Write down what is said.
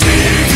Dig